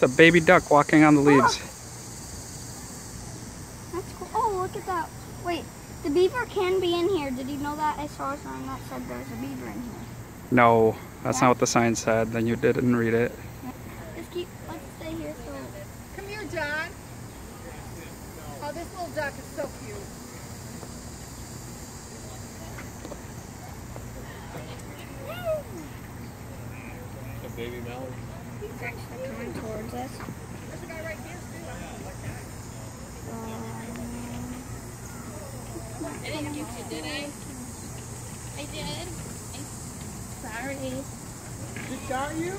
It's a baby duck walking on the ah! leaves. That's cool. Oh, look at that. Wait, the beaver can be in here. Did you know that? I saw a sign that said there's a beaver in here. No, that's not what the sign said. Then you didn't read it. Let's keep, let's stay here so. Come here, John. Oh, this little duck is so cute. A baby mallard. He's actually coming towards us. Um, There's a guy right here, too. I didn't get you, did I? I did. Sorry. Just got you?